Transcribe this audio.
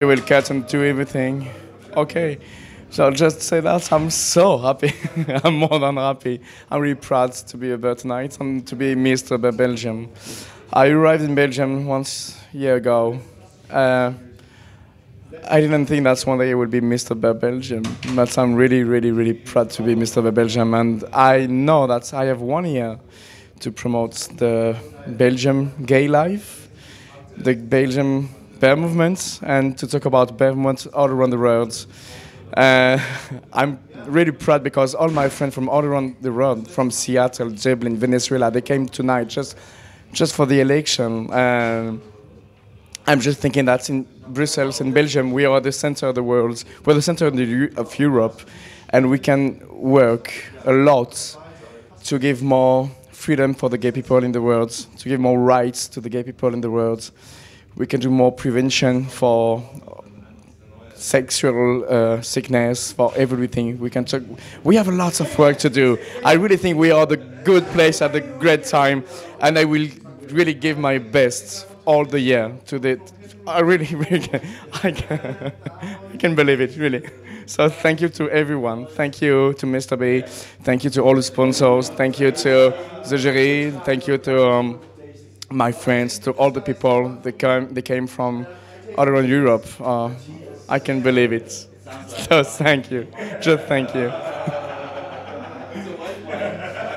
You will cut and do everything. Okay. So I'll just say that I'm so happy. I'm more than happy. I'm really proud to be here tonight and to be Mr. Be- Belgium. I arrived in Belgium once year ago. Uh, I didn't think that's one day I would be Mr. Be- Belgium, but I'm really, really, really proud to be Mr. Be- Belgium. And I know that I have one year to promote the Belgium gay life, the Belgium bear movement, and to talk about bear movement all around the world. Uh, I'm really proud because all my friends from all around the world, from Seattle, Dublin, Venezuela, they came tonight just, just for the election. Uh, I'm just thinking that in Brussels and Belgium, we are the center of the world. We're the center of, the, of Europe, and we can work a lot to give more freedom for the gay people in the world, to give more rights to the gay people in the world. We can do more prevention for sexual uh, sickness, for everything. We can talk. We have lots of work to do. I really think we are the good place at the great time, and I will really give my best all the year to the. I really, really, can, I can, I can believe it, really. So thank you to everyone. Thank you to Mr. B. Thank you to all the sponsors. Thank you to the jury. Thank you to um, my friends, to all the people that came, they came from all around Europe. Uh, I can believe it. So thank you. Just thank you.